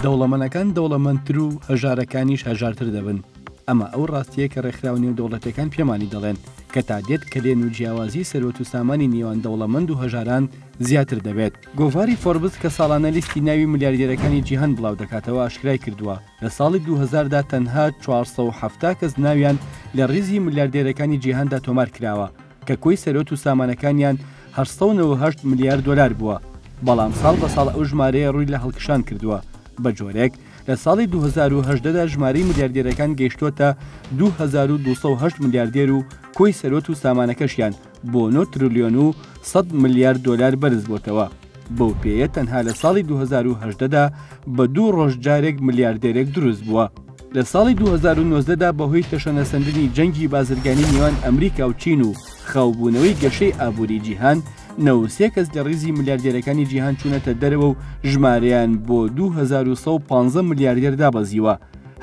دەوڵەمەنەکان دەوڵەمەندتر و هەژارەکانیش هەژارتر دەبن، ئەمە ئەو ڕاستییە کە ڕێکخراوە نێودەوڵەتیەکان پێمانی دەڵێن، کە تا دێت کەلێن و جیاوازی سەروەت و سامانی نێوان دەوڵەمەند و هەژاران زیاتر دەبێت. گۆڤاری فۆربس کە ساڵانە لیستی ناوی ملیاردێرەکانی جیهان بڵاو دەکاتەوە ئاشکرای کردووە، لە ساڵی دوو هەزار دا تەنها چوار سەد و حەفتا کەس ناویان لە ڕیزی ملیاردێرەکانی جیهاندا تۆمار کراوە، کە کۆی سەرۆت و سامانەکانیان هەشت سەد و نەوەد و هەشت ملیار دۆلار بووە، بەڵام ساڵ بە ساڵ ئەو ژمارەیە ڕووی لە هەڵکشان کردووە، بە جۆرێک لە ساڵی دوو هەزار و هەژدە دا ژمارەی ملیاردێرەکان گەیشتووەتە دوو هەزار و دوو سەد و هەشت ملیاردێر و کۆی سەرۆت و سامانەکەشیان بۆ نۆ ترلیۆن و سەد ملیار دۆلار بەرزبووەتەوە. بەو پێیە تەنها لە ساڵی 2018 دا بە دوو ڕۆژ جارێک ملیاردێرێک دروست بووە. لە ساڵی 2019 دا بەهۆی تەشەنەسەندنی جەنگی بازرگانی نێوان ئەمریکا و چین و خاوبوونەوەی گەشەی ئابووری جیهان، 93 کەس لە ڕیزی ملیاردێرەکانی جیهان چوونەتە دەرەوە و ژمارەیان بۆ 2115 ملیاردێر دابەزیوە،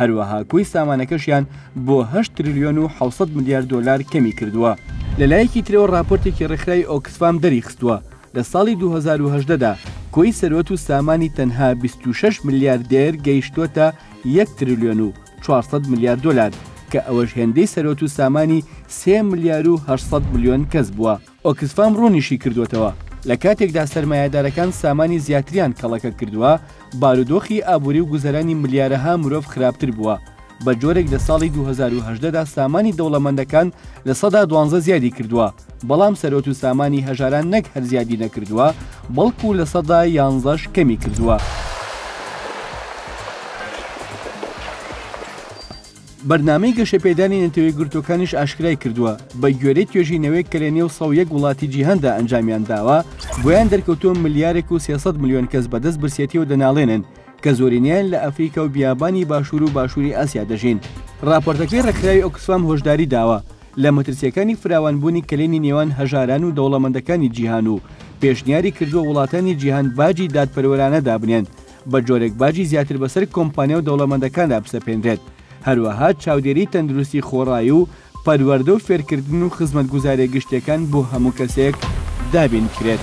هەروەها کۆی سامانەکەشیان بۆ هەشت ترلیۆن و حەوت سەد ملیار دۆلار کەمی کردووە. لەلایەکی ترەوە ڕاپۆرتێکی ڕێکخراوی ئۆکسفام دەریخستووە، لە ساڵی دوو هەزار و هەژدە دا کۆی سەروەت و سامانی تەنها بیست و شەش ملیاردێر گەیشتووەتە یەک ترلیۆن و چوار سەد ملیار دۆلار، کە ئەوەش هێندەی سەروەت و سامانی سێ ملیار و هەشت سەد ملیۆن کەس بووە. ئۆکسفام ڕوونیشی کردووەتەوە، لە کاتێکدا سەرمایەدارەکان سامانی زیاتریان کەڵەکە کردووە، بارودۆخی ئابووری و گوزەرانی ملیارەها مرۆڤ خراپتر بووە، بە جۆرێک لە ساڵی 2018 دا سامانی دەوڵەمەندەکان لە سەدا دوانزە زیادی کردووە، بەڵام سەرۆت و سامانی هەژاران نەک هەر زیادی نەکردووە، بەڵکوو لە سەدا یانزەش کەمی کردووە. بەرنامەی گەشەپێدانی نەتەوەیەکگرتووەکانیش ئاشکرای کردووە، بە گوێرەی توێژینەوەیەک کە لە نێو سەد و یەک وڵاتی جیهاندا ئەنجامیان داوە، بۆیان دەرکەوتووە ملیارێک و سێ سەد ملیۆن کەس بەدەست برسێتییەوە دەناڵێنن، کە زۆرینەیان لە ئەفریکا و بیابانی باشوور و باشووری ئاسیا دەژین. ڕاپۆرتەکەی ڕێکخراوی ئۆکسفام هۆشداری داوە لە مەترسییەکانی فراوانبوونی کەلێنی نێوان هەژاران و دەوڵەمەندەکانی جیهان و پێشنیاری کردووە وڵاتانی جیهان باجی دادپەروەرانە دابنێن بە جۆرێک باجی زیاتر بەسەر کۆمپانیا و دەوڵەمەندەکاندا بسەپێنرێت هەروەها چاودێری تەندروستی خۆڕایی و پەروەردە و فێرکردن و خزمەتگوزاریە گشتیەکان بۆ هەموو کەسێک دابین کرێت.